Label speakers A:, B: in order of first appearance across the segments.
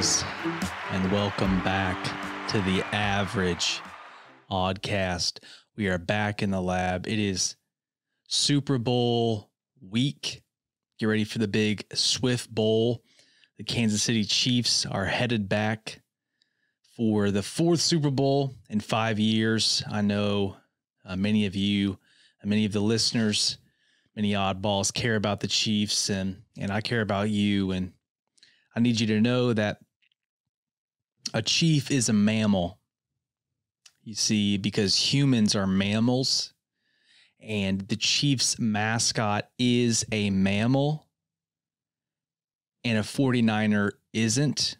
A: oddballs, and welcome back to the average oddcast. We are back in the lab. It is Super Bowl week. Get ready for the big Swift Bowl. The Kansas City Chiefs are headed back for the fourth Super Bowl in five years. I know uh, many of you, many of the listeners, many oddballs care about the Chiefs, and and I care about you. And I need you to know that a chief is a mammal. You see, because humans are mammals, and the Chiefs mascot is a mammal, and a 49er isn't.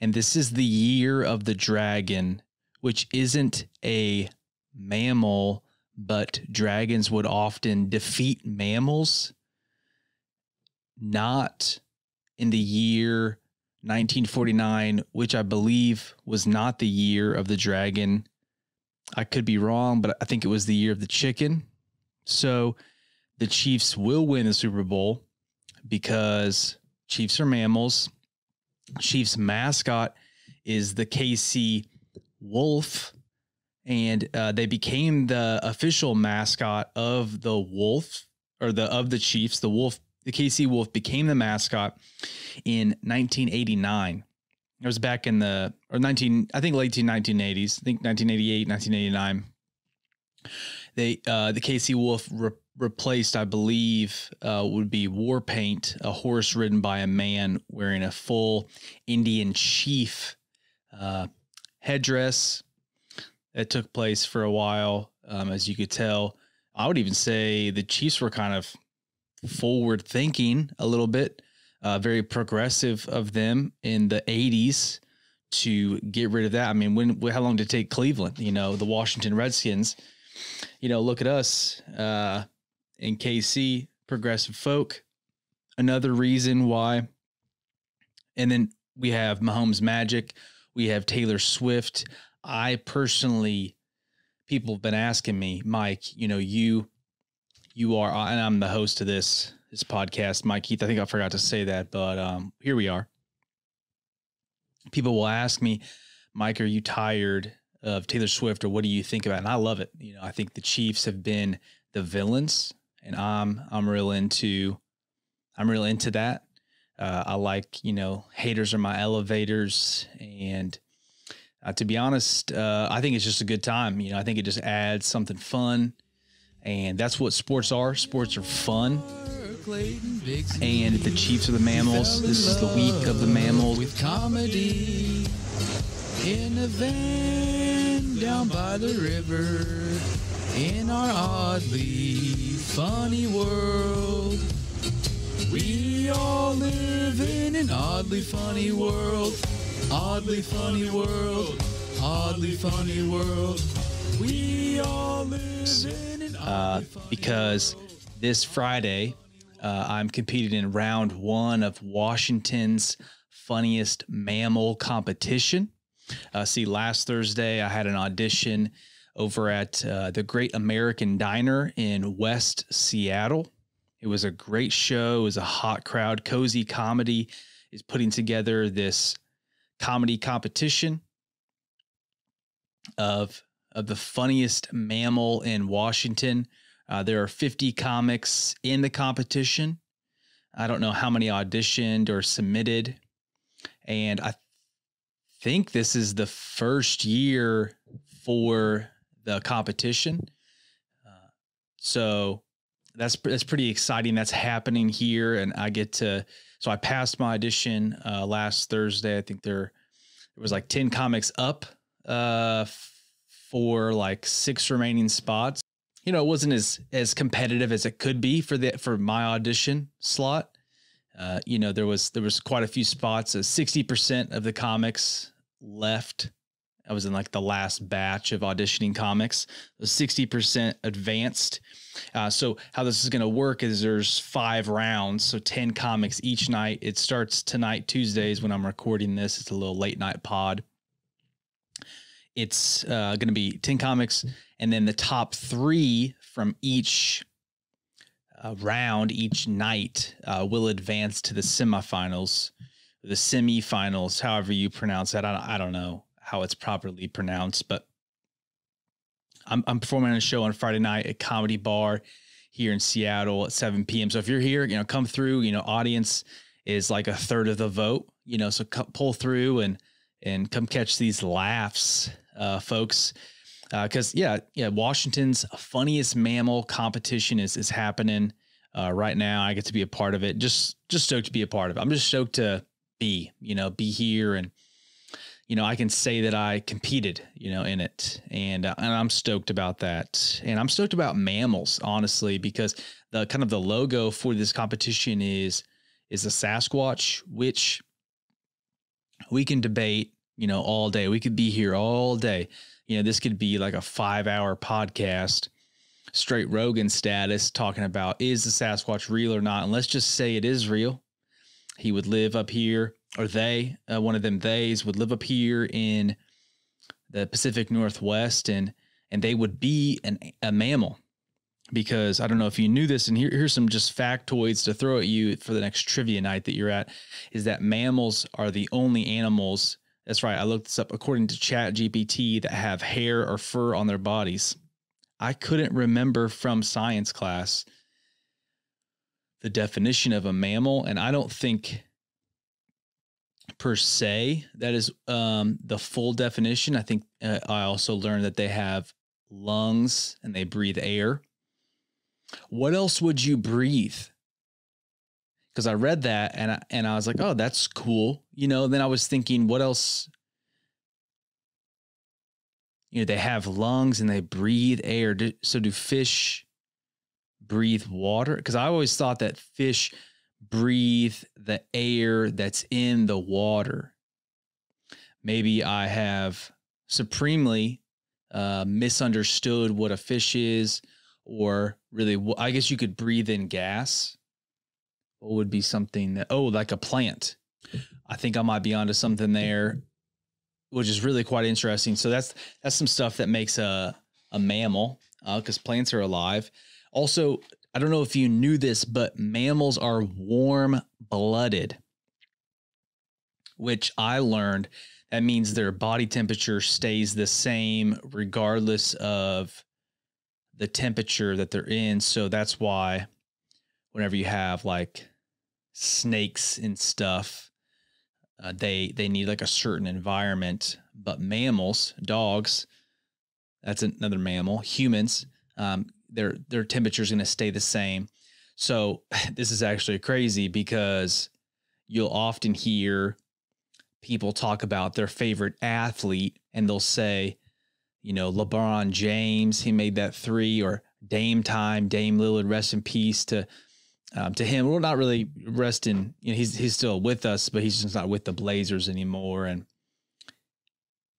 A: And this is the year of the dragon, which isn't a mammal, but dragons would often defeat mammals. Not in the year 1949, which I believe was not the year of the dragon. I could be wrong, but I think it was the year of the chicken. So the Chiefs will win the Super Bowl because Chiefs are mammals. Chiefs mascot is the KC Wolf, and uh, they became the official mascot of the Wolf or the of the Chiefs. The Wolf, the KC Wolf, became the mascot in 1989. It was back in the or 19, I think late 1980s. I think 1988, 1989. They uh, the KC Wolf re- replaced, I believe, uh, would be War Paint, a horse ridden by a man wearing a full Indian chief uh, headdress. That took place for a while, um, as you could tell. I would even say the Chiefs were kind of forward thinking a little bit, uh, very progressive of them in the 80s to get rid of that. I mean, when how long did it take Cleveland? You know, the Washington Redskins. You know, look at us uh, in KC, progressive folk. Another reason why. And then we have Mahomes Magic. We have Taylor Swift. I personally, people have been asking me, Mike, you know, you, you are, and I'm the host of this this podcast, Mike Heath. I think I forgot to say that, but um, here we are. People will ask me, Mike, are you tired of Taylor Swift, or what do you think about? It? And I love it. You know, I think the Chiefs have been the villains, and I'm I'm real into, I'm real into that. Uh, I like, you know, haters are my elevators, and uh, to be honest, uh, I think it's just a good time. You know, I think it just adds something fun, and that's what sports are. Sports are fun. And the Chiefs are the mammals. This is the week of the mammals.
B: With comedy in a van down by the river in our oddly funny world. We all live in an oddly funny world. Oddly funny world. Oddly funny world. We all live in
A: uh, because this Friday uh, I'm competing in round one of Washington's funniest mammal competition. Uh, see, last Thursday I had an audition over at uh, the Great American Diner in West Seattle. It was a great show. It was a hot crowd. Cozy Comedy is putting together this comedy competition of of the funniest mammal in Washington. Uh, there are 50 comics in the competition. I don't know how many auditioned or submitted, and I think this is the first year for the competition. Uh, so that's that's pretty exciting. That's happening here, and I get to. So I passed my audition uh, last Thursday. I think there there was like ten comics up uh, for like six remaining spots. You know, it wasn't as as competitive as it could be for the for my audition slot. Uh, you know, there was there was quite a few spots. Sixty percent of the comics left. I was in like the last batch of auditioning comics. Sixty percent advanced. Uh, so how this is going to work is there's five rounds, so ten comics each night. It starts tonight, Tuesdays when I'm recording this. It's a little late night pod. It's uh, going to be ten comics, and then the top three from each uh, round, each night, uh, will advance to the semifinals. the semifinals, however you pronounce that. I don't, I don't know how it's properly pronounced, but I'm, I'm performing on a show on Friday night at Comedy Bar here in Seattle at 7 p.m. So if you're here, you know, come through. You know, audience is like a third of the vote. You know, so pull through and and come catch these laughs, uh, folks. Because uh, yeah, yeah, Washington's funniest mammal competition is is happening uh, right now. I get to be a part of it. Just just stoked to be a part of it. I'm just stoked to be, you know, be here and you know, I can say that I competed, you know, in it, and uh, and I'm stoked about that, and I'm stoked about mammals, honestly, because the kind of the logo for this competition is is a Sasquatch, which we can debate, you know, all day. We could be here all day. You know, this could be like a five hour podcast, straight Rogan status, talking about is the Sasquatch real or not, and let's just say it is real. He would live up here or they, uh, one of them theys would live up here in the Pacific Northwest and and they would be an, a mammal because I don't know if you knew this and here, here's some just factoids to throw at you for the next trivia night that you're at is that mammals are the only animals that's right I looked this up according to chat GPT that have hair or fur on their bodies I couldn't remember from science class the definition of a mammal and I don't think per se. That is um, the full definition. I think uh, I also learned that they have lungs and they breathe air. What else would you breathe? Because I read that and I, and I was like, oh, that's cool. You know, then I was thinking, what else? You know, they have lungs and they breathe air. So do fish breathe water? Because I always thought that fish breathe the air that's in the water. Maybe I have supremely uh, misunderstood what a fish is, or really, I guess you could breathe in gas. What would be something that, oh, like a plant? I think I might be onto something there, which is really quite interesting. So that's that's some stuff that makes a a mammal because uh, plants are alive. Also, I don't know if you knew this, but mammals are warm blooded, which I learned that means their body temperature stays the same regardless of the temperature that they're in. So that's why whenever you have like snakes and stuff, uh, they they need like a certain environment. But mammals, dogs, that's another mammal. Humans, um, their their temperature is going to stay the same. So this is actually crazy because you'll often hear people talk about their favorite athlete and they'll say, you know, LeBron James, he made that three, or Dame time, Dame Lillard, rest in peace to um, to him. We're not really resting. You know, he's he's still with us, but he's just not with the Blazers anymore. And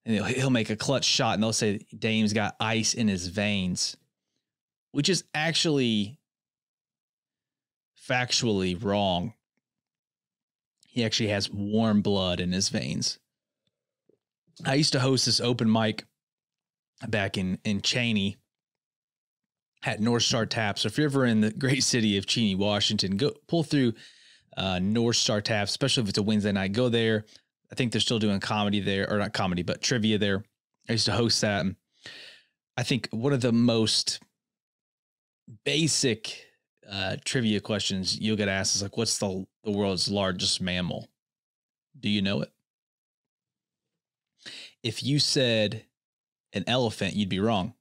A: and he'll, he'll make a clutch shot, and they'll say Dame's got ice in his veins which is actually factually wrong. He actually has warm blood in his veins. I used to host this open mic back in in Cheney at North Star Tap. So if you're ever in the great city of Cheney, Washington, go pull through uh, North Star Tap, especially if it's a Wednesday night. Go there. I think they're still doing comedy there, or not comedy, but trivia there. I used to host that. I think one of the most basic uh, trivia questions you'll get asked is like, what's the, the world's largest mammal? Do you know it? If you said an elephant, you'd be wrong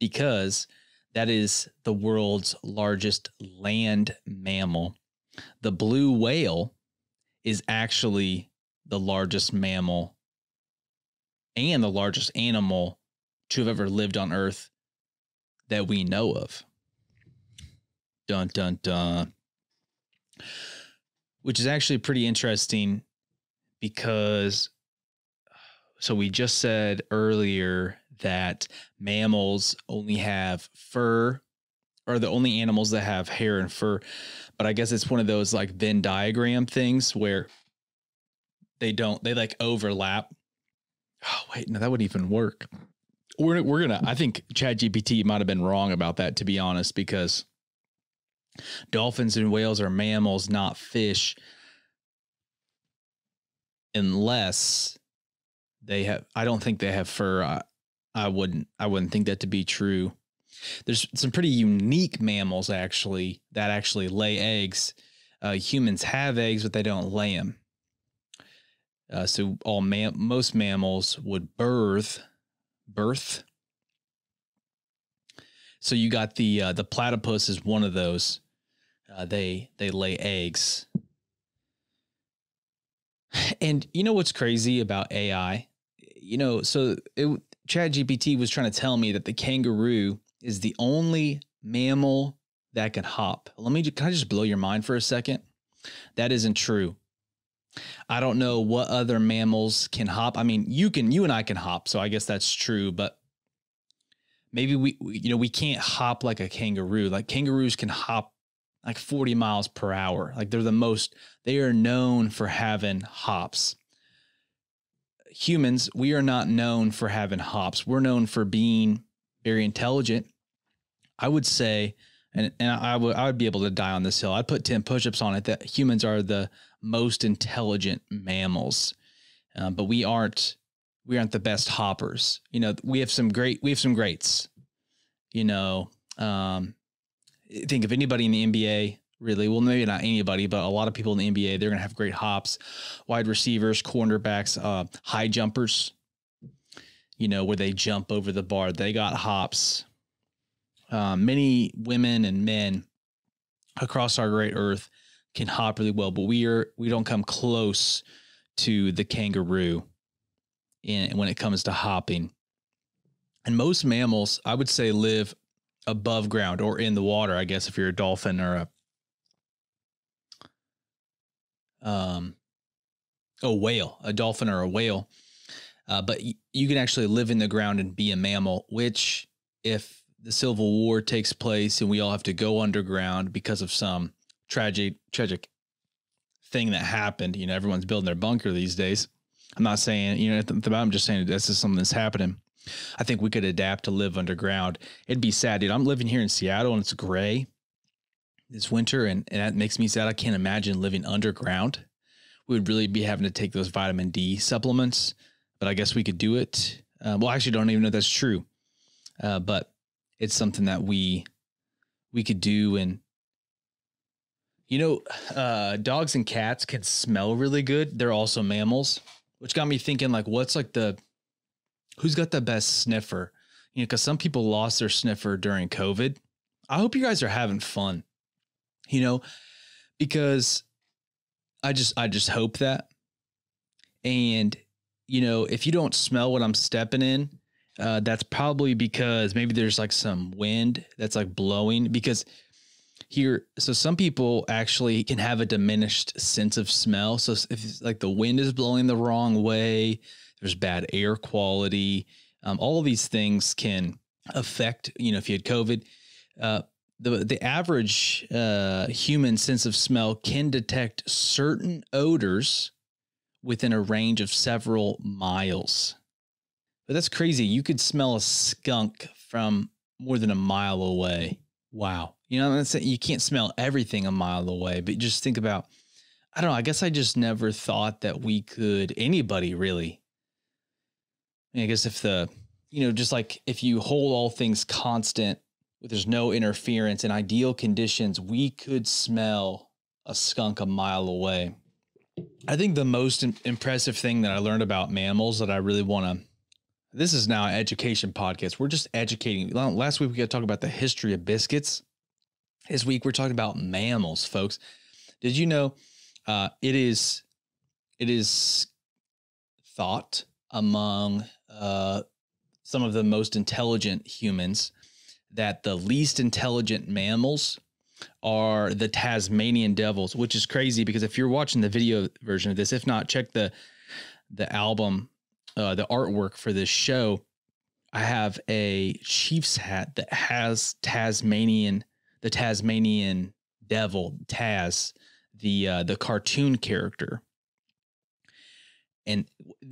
A: because that is the world's largest land mammal. The blue whale is actually the largest mammal and the largest animal to have ever lived on Earth that we know of. Dun dun dun. Which is actually pretty interesting because so we just said earlier that mammals only have fur are the only animals that have hair and fur but i guess it's one of those like venn diagram things where they don't they like overlap oh wait no that wouldn't even work we're we're gonna. I think Chat GPT might have been wrong about that, to be honest, because dolphins and whales are mammals, not fish. unless they have. I don't think they have fur. I wouldn't. I wouldn't think that to be true. There's some pretty unique mammals actually that actually lay eggs. Uh, humans have eggs, but they don't lay them. Uh, so all most mammals would birth, birth. So you got the uh, the platypus is one of those. Uh, they they lay eggs. And you know what's crazy about AI? You know, so it, Chat GPT was trying to tell me that the kangaroo is the only mammal that can hop. Let me can I just blow your mind for a second? That isn't true. I don't know what other mammals can hop. I mean, you can you and I can hop, so I guess that's true, but maybe we, we you know, we can't hop like a kangaroo. Like kangaroos can hop like 40 miles per hour. Like they're the most they are known for having hops. Humans, we are not known for having hops. We're known for being very intelligent. I would say, and, and I would I would be able to die on this hill. I'd put 10 push-ups on it that humans are the most intelligent mammals. Uh, but we aren't we aren't the best hoppers. You know, we have some great we have some greats. You know, um, think of anybody in the NBA really well maybe not anybody but a lot of people in the nba they're going to have great hops wide receivers cornerbacks uh, high jumpers you know where they jump over the bar. They got hops. Um, many women and men across our great earth can hop really well but we are we don't come close to the kangaroo in when it comes to hopping. And most mammals i would say live above ground or in the water i guess if you're a dolphin or a um, a whale, a dolphin or a whale. Uh, but y- you can actually live in the ground and be a mammal, which, if the Civil War takes place and we all have to go underground because of some tragic, tragic thing that happened, you know, everyone's building their bunker these days. I'm not saying, you know, I'm just saying this is something that's happening. I think we could adapt to live underground. It'd be sad, dude. I'm living here in Seattle and it's gray this winter, and, and that makes me sad. I can't imagine living underground. We would really be having to take those vitamin D supplements, but I guess we could do it. Uh, well, I actually don't even know that's true, uh, but it's something that we we could do. And you know, uh, dogs and cats can smell really good. They're also mammals, which got me thinking like, what's like the who's got the best sniffer? You know, because some people lost their sniffer during COVID. I hope you guys are having fun you know, because I just I just hope that. And you know, if you don't smell what I'm stepping in, uh, that's probably because maybe there's like some wind that's like blowing because here so some people actually can have a diminished sense of smell so if like the wind is blowing the wrong way there's bad air quality um, all of these things can affect you know if you had covid uh, the the average uh, human sense of smell can detect certain odors within a range of several miles. But that's crazy. You could smell a skunk from more than a mile away. Wow. You know, that's you can't smell everything a mile away, but just think about I don't know, I guess I just never thought that we could anybody really. I, mean, I guess if the you know, just like if you hold all things constant there's no interference in ideal conditions, we could smell a skunk a mile away. I think the most impressive thing that I learned about mammals that I really want to this is now an education podcast. We're just educating. Last week we got to talk about the history of biscuits. This week we're talking about mammals, folks. Did you know uh, it is it is thought among uh, some of the most intelligent humans that the least intelligent mammals are the Tasmanian devils, which is crazy because if you're watching the video version of this, if not, check the the album, uh, the artwork for this show. I have a Chiefs hat that has Tasmanian, the Tasmanian devil, Taz, the uh, the cartoon character. And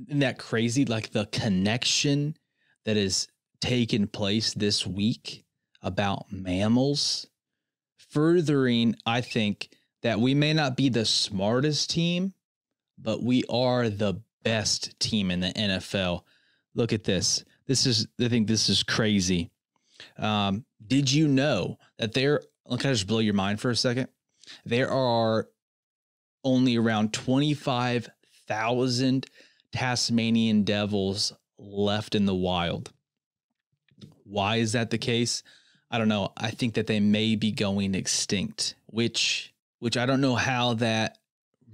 A: isn't that crazy? Like the connection that has taken place this week about mammals, furthering, I think, that we may not be the smartest team, but we are the best team in the NFL. Look at this. This is, I think this is crazy. Um, did you know that there, can I just blow your mind for a second? There are only around 25,000 Tasmanian devils left in the wild. Why is that the case? I don't know. I think that they may be going extinct, which which I don't know how that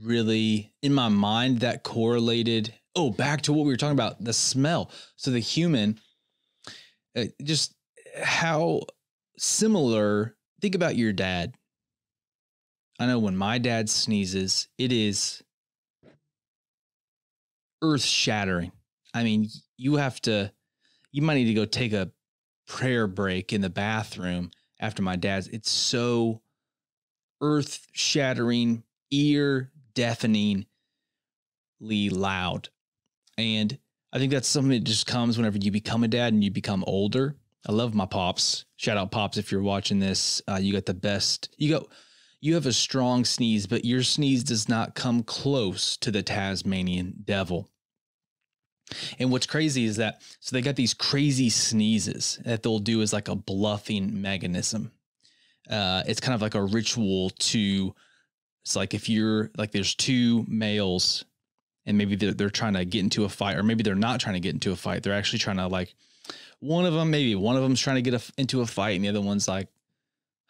A: really in my mind that correlated. Oh, back to what we were talking about, the smell. So the human uh, just how similar think about your dad. I know when my dad sneezes, it is earth shattering. I mean, you have to, you might need to go take a prayer break in the bathroom after my dad's. It's so earth shattering, ear deafeningly loud. And I think that's something that just comes whenever you become a dad and you become older. I love my pops. Shout out pops if you're watching this. Uh, you got the best. You go. you have a strong sneeze, but your sneeze does not come close to the Tasmanian devil. And what's crazy is that so they got these crazy sneezes that they'll do as like a bluffing mechanism. Uh, it's kind of like a ritual to. It's like if you're like there's two males, and maybe they're, they're trying to get into a fight, or maybe they're not trying to get into a fight. They're actually trying to like one of them, maybe one of them's trying to get a, into a fight, and the other one's like,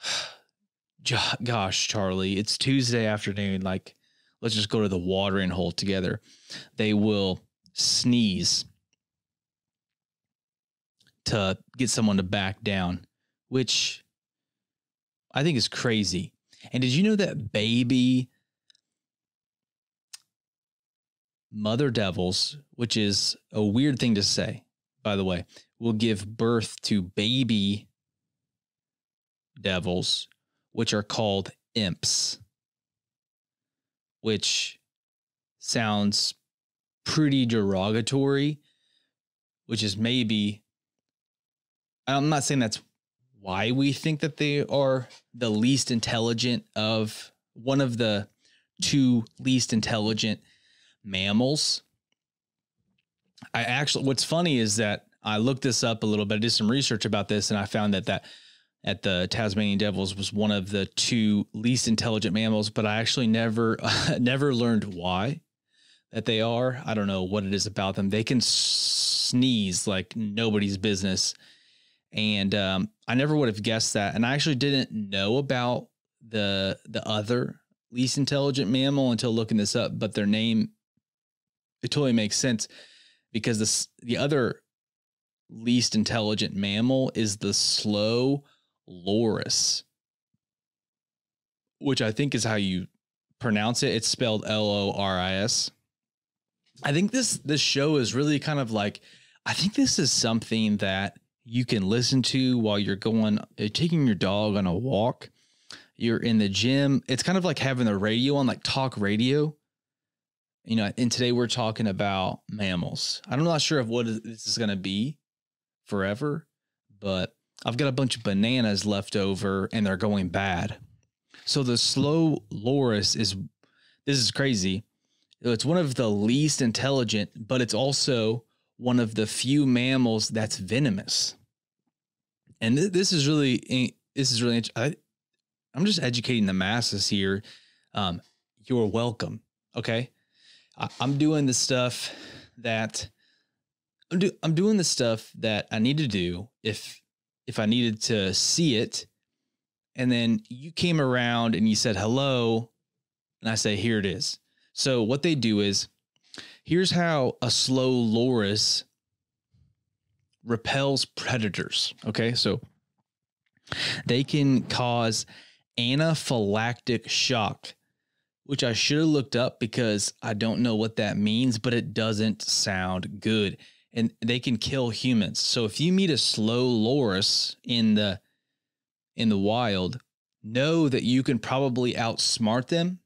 A: "Gosh, Charlie, it's Tuesday afternoon. Like, let's just go to the watering hole together." They will sneeze to get someone to back down, which I think is crazy. And did you know that baby mother devils, which is a weird thing to say, by the way, will give birth to baby devils, which are called imps, which sounds pretty derogatory, which is maybe, I'm not saying that's why we think that they are the least intelligent of one of the two least intelligent mammals. I actually, what's funny is that I looked this up a little bit, I did some research about this, and I found that that at the Tasmanian devils was one of the two least intelligent mammals, but I actually never never learned why that they are. I don't know what it is about them. They can sneeze like nobody's business. And um, I never would have guessed that. And I actually didn't know about the the other least intelligent mammal until looking this up. But their name, it totally makes sense because this the other least intelligent mammal is the slow loris, which I think is how you pronounce it. It's spelled L O R I S. I think this this show is really kind of like I think this is something that you can listen to while you're going uh, taking your dog on a walk. You're in the gym. It's kind of like having the radio on, like talk radio. You know, and today we're talking about mammals. I'm not sure of what this is going to be forever, but I've got a bunch of bananas left over and they're going bad. So the slow loris is this is crazy. It's one of the least intelligent, but it's also one of the few mammals that's venomous. And th- this is really this is really I, I'm just educating the masses here. Um, you're welcome. Okay, I, am doing the stuff that I'm, do, I'm doing the stuff that I need to do if if I needed to see it, and then you came around and you said hello, and I say here it is. So what they do is here's how a slow loris repels predators. Okay, so they can cause anaphylactic shock, which I should have looked up because I don't know what that means, but it doesn't sound good. And they can kill humans. So if you meet a slow loris in the in the wild, know that you can probably outsmart them.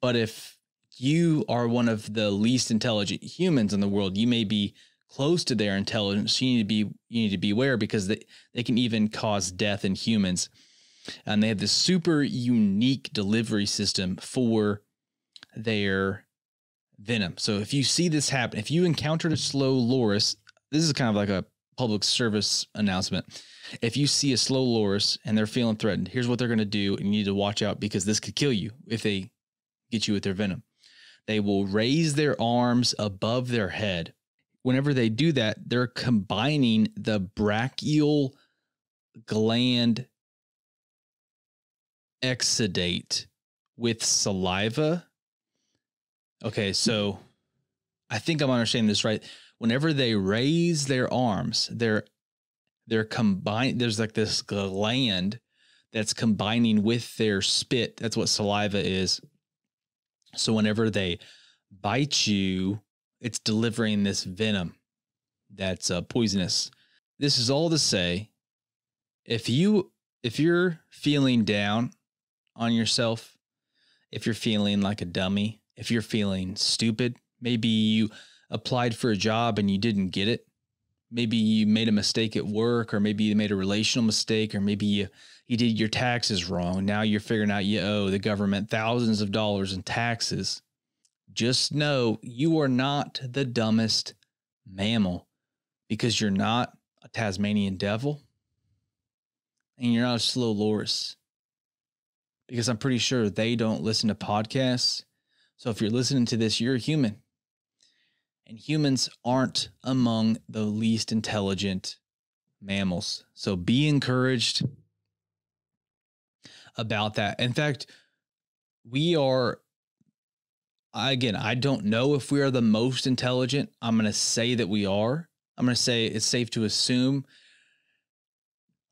A: But if you are one of the least intelligent humans in the world. You may be close to their intelligence. You need to be you need to be aware because they, they can even cause death in humans. And they have this super unique delivery system for their venom. So if you see this happen, if you encountered a slow loris, this is kind of like a public service announcement. If you see a slow loris and they're feeling threatened, here's what they're going to do. And you need to watch out because this could kill you if they get you with their venom. They will raise their arms above their head. Whenever they do that, they're combining the brachial gland exudate with saliva. Okay, so I think I'm understanding this right. Whenever they raise their arms, they're they're combined. There's like this gland that's combining with their spit. That's what saliva is. So whenever they bite you, it's delivering this venom that's uh, poisonous. This is all to say, if you if you're feeling down on yourself, if you're feeling like a dummy, if you're feeling stupid, maybe you applied for a job and you didn't get it. Maybe you made a mistake at work, or maybe you made a relational mistake, or maybe you, you did your taxes wrong. Now you're figuring out you owe the government thousands of dollars in taxes. Just know you are not the dumbest mammal because you're not a Tasmanian devil and you're not a slow loris because I'm pretty sure they don't listen to podcasts. So if you're listening to this, you're a human. And humans aren't among the least intelligent mammals. So be encouraged about that. In fact, we are, again, I don't know if we are the most intelligent. I'm going to say that we are. I'm going to say it's safe to assume.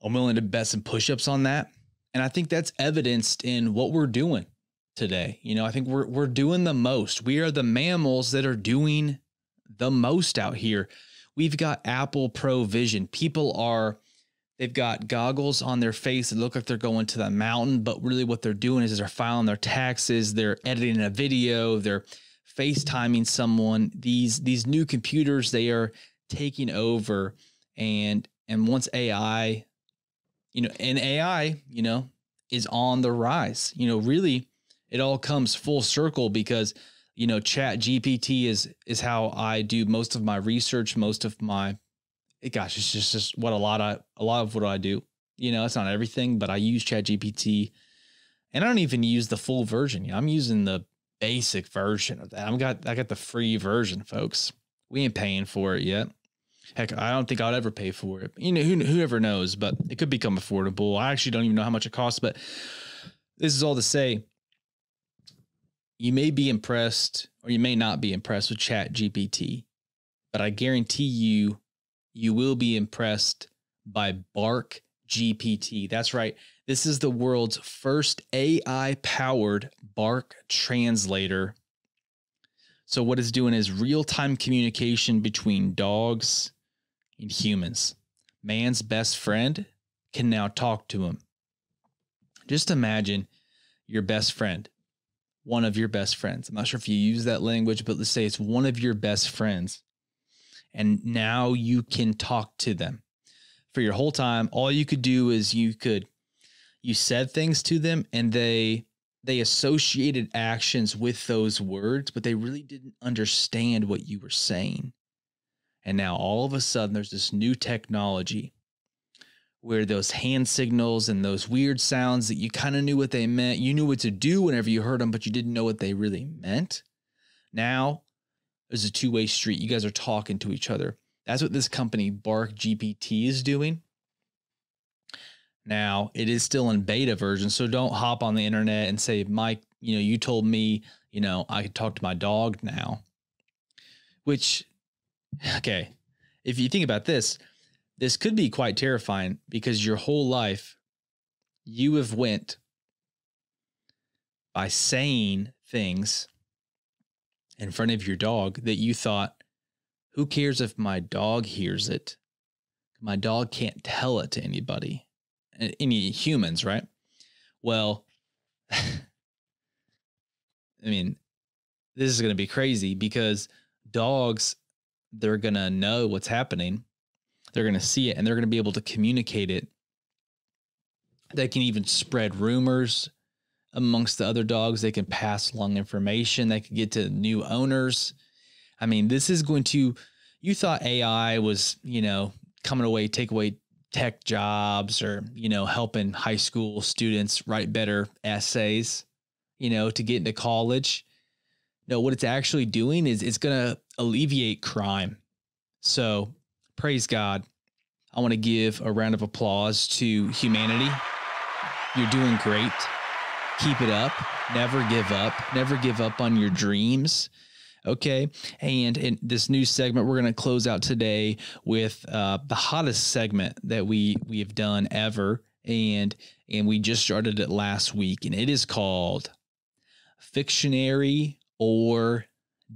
A: I'm willing to bet some push ups on that. And I think that's evidenced in what we're doing today. You know, I think we're we're doing the most. We are the mammals that are doing the most out here. We've got Apple Pro Vision. People are they've got goggles on their face that look like they're going to the mountain, but really what they're doing is, they're filing their taxes, they're editing a video, they're FaceTiming someone. These these new computers, they are taking over and and once AI you know, and AI, you know, is on the rise. You know, really, it all comes full circle because you know, Chat GPT is is how I do most of my research, most of my. Eh, gosh, it's just just what a lot of a lot of what I do. You know, it's not everything, but I use Chat GPT, and I don't even use the full version. I'm using the basic version of that. I'm got I got the free version, folks. We ain't paying for it yet. Heck, I don't think I'd ever pay for it. You know, who, whoever knows, but it could become affordable. I actually don't even know how much it costs, but this is all to say you may be impressed or you may not be impressed with Chat GPT, but I guarantee you, you will be impressed by Bark GPT. That's right. This is the world's first AI powered Bark translator. So, what it's doing is real time communication between dogs and humans. Man's best friend can now talk to him. Just imagine your best friend, one of your best friends. I'm not sure if you use that language, but let's say it's one of your best friends. And now you can talk to them. For your whole time, all you could do is you could you said things to them and they they associated actions with those words, but they really didn't understand what you were saying. And now all of a sudden, there's this new technology where those hand signals and those weird sounds that you kind of knew what they meant, you knew what to do whenever you heard them, but you didn't know what they really meant. Now there's a two way street. You guys are talking to each other. That's what this company, Bark GPT, is doing. Now it is still in beta version, so don't hop on the internet and say, Mike, you know, you told me, you know, I could talk to my dog now, which okay, if you think about this, this could be quite terrifying because your whole life you have went by saying things in front of your dog that you thought, who cares if my dog hears it? My dog can't tell it to anybody, any humans, right? Well, I mean, this is going to be crazy because dogs they're going to know what's happening. They're going to see it and they're going to be able to communicate it. They can even spread rumors amongst the other dogs. They can pass along information. They can get to new owners. I mean, this is going to. You thought AI was, you know, coming away, take away tech jobs, or you know, helping high school students write better essays, you know, to get into college. No, what it's actually doing is it's going to alleviate crime. So, praise God. I want to give a round of applause to humanity. You're doing great. Keep it up. Never give up. Never give up on your dreams. Okay. And in this new segment, we're going to close out today with uh, the hottest segment that we we have done ever, and and we just started it last week, and it is called Fictionary or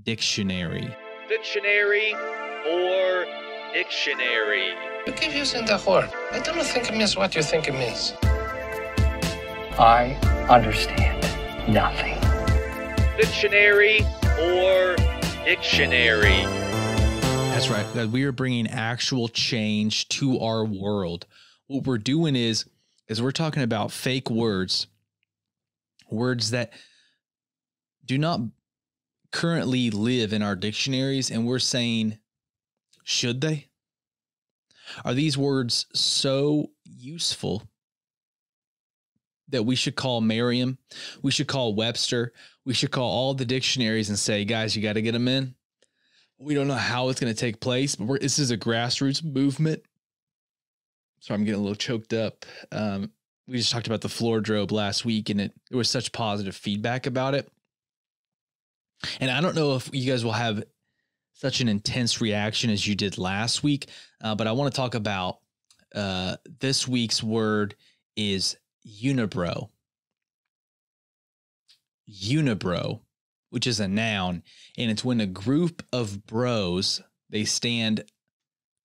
A: Dictionary. Fictionary or Dictionary.
C: You keep using the word. I don't think it means what you think it means.
D: I understand nothing.
A: Dictionary or dictionary. That's right. That we are bringing actual change to our world. What we're doing is is we're talking about fake words. Words that do not currently live in our dictionaries and we're saying should they? Are these words so useful that we should call Merriam, we should call Webster, we should call all the dictionaries and say, guys, you got to get them in. We don't know how it's going to take place, but this is a grassroots movement. So I'm getting a little choked up. Um, we just talked about the floor drobe last week, and it there was such positive feedback about it. And I don't know if you guys will have such an intense reaction as you did last week, uh, but I want to talk about uh, this week's word is unibro. Unibro, which is a noun, and it's when a group of bros they stand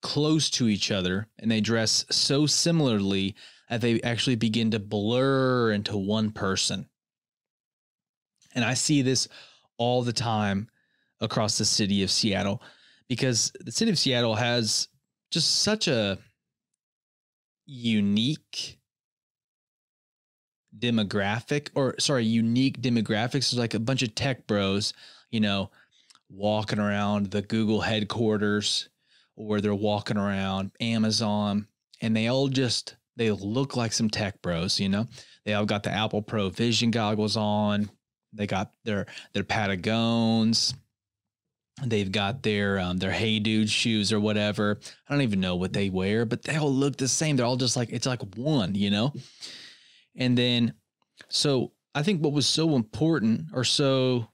A: close to each other and they dress so similarly that they actually begin to blur into one person. And I see this all the time across the city of Seattle because the city of Seattle has just such a unique demographic or sorry unique demographics. There's like a bunch of tech bros you know walking around the google headquarters or they're walking around amazon and they all just they look like some tech bros you know? They all got the apple pro vision goggles on. They got their their patagones they've got their um, their hey dude shoes or whatever. I don't even know what they wear but they all look the same. They're all just like it's like one you know? And then, so I think what was so important or so,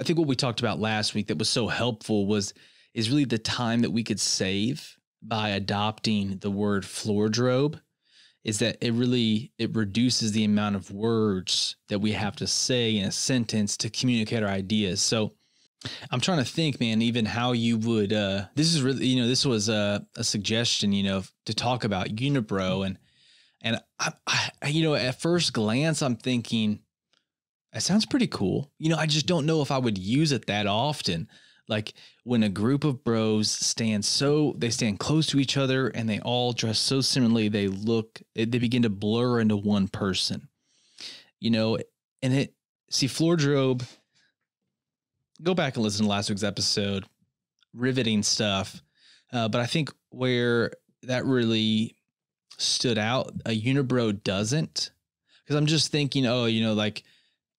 A: I think what we talked about last week that was so helpful was, is really the time that we could save by adopting the word floor drobe is that it really it reduces the amount of words that we have to say in a sentence to communicate our ideas so i'm trying to think man even how you would uh this is really you know this was a, a suggestion you know to talk about Unibro and and I, I, you know, at first glance, I'm thinking, that sounds pretty cool. You know, I just don't know if I would use it that often. Like when a group of bros stand so they stand close to each other and they all dress so similarly, they look they begin to blur into one person. You know, and it see floor drobe. Go back and listen to last week's episode, riveting stuff. Uh, but I think where that really stood out. A unibro doesn't, because I'm just thinking, oh, you know, like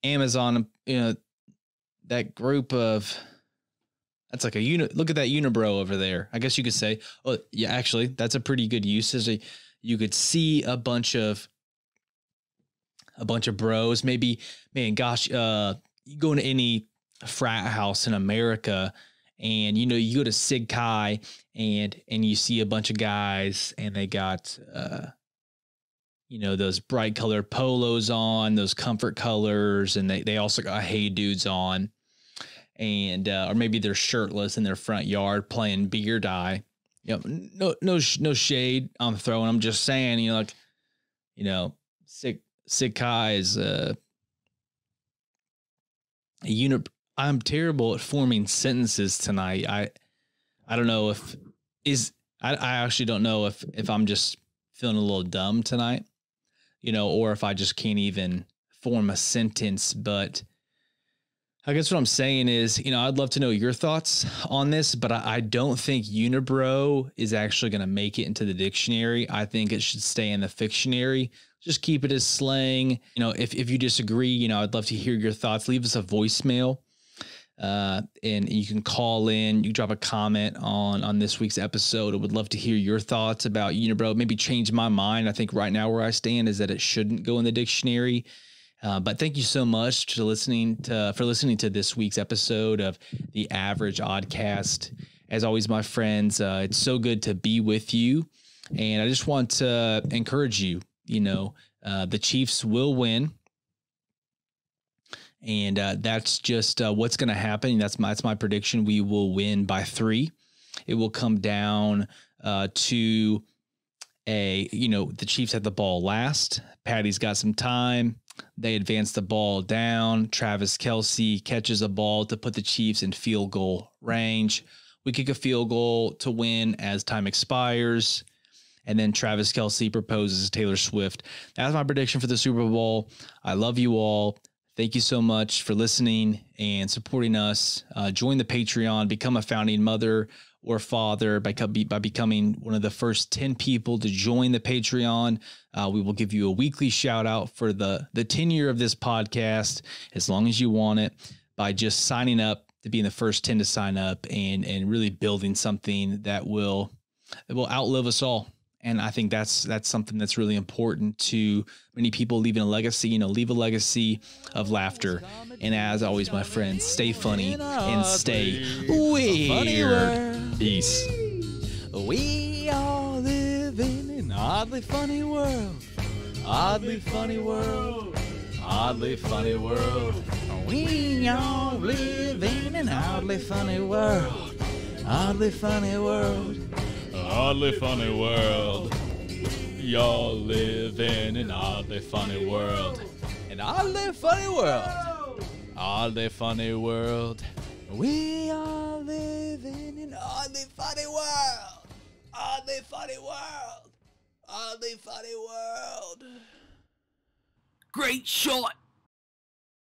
A: Amazon, you know, that group of that's like a unit. Look at that unibro over there. I guess you could say, oh, yeah, actually, that's a pretty good use. As a, you could see a bunch of a bunch of bros. Maybe, man, gosh, uh, you go into any frat house in America and you know you go to Sig Chi and and you see a bunch of guys and they got uh you know those bright colored polos on those comfort colors and they they also got hey dudes on and uh, or maybe they're shirtless in their front yard playing beer die you know no no no shade I'm throwing I'm just saying you know like you know Sig Sig Chi is uh, a unit I'm terrible at forming sentences tonight. I I don't know if is I, I actually don't know if if I'm just feeling a little dumb tonight. you know, or if I just can't even form a sentence. But I guess what I'm saying is, you know, I'd love to know your thoughts on this, but I, I don't think unibrow is actually going to make it into the dictionary. I think it should stay in the fictionary. Just keep it as slang. You know, if, if you disagree, you know, I'd love to hear your thoughts. Leave us a voicemail. Uh, and you can call in, you drop a comment on on this week's episode. I would love to hear your thoughts about unibrow. Maybe change my mind. I think right now where I stand is that it shouldn't go in the dictionary. Uh, but thank you so much to listening to for listening to this week's episode of the Average Oddcast. As always, my friends, uh, it's so good to be with you, and I just want to encourage you. You know, uh, the Chiefs will win, and uh, that's just uh, what's going to happen. That's my that's my prediction. We will win by three. It will come down to a you know the Chiefs had the ball last. Patty's got some time. They advance the ball down. Travis Kelce catches a ball to put the Chiefs in field goal range. We kick a field goal to win as time expires. And then Travis Kelce proposes Taylor Swift. That's my prediction for the Super Bowl. I love you all. Thank you so much for listening and supporting us. Uh, join the Patreon, become a founding mother or father by, by becoming one of the first 10 people to join the Patreon. Uh, we will give you a weekly shout out for the, the tenure of this podcast, as long as you want it, by just signing up to being the first 10 to sign up and, and really building something that will, that will outlive us all and I think that's that's something that's really important to many people leaving a legacy. You know, leave a legacy of laughter. And as always, my friends, stay funny and stay weird. Peace.
B: We all live in an oddly funny world. Oddly funny world. Oddly funny world. We all live in an oddly funny world. Oddly funny world oddly funny world. Y'all live in an oddly funny world. An oddly funny world. Oddly funny world. We are living in oddly funny world. Oddly funny world. Oddly funny world.
E: Great shot.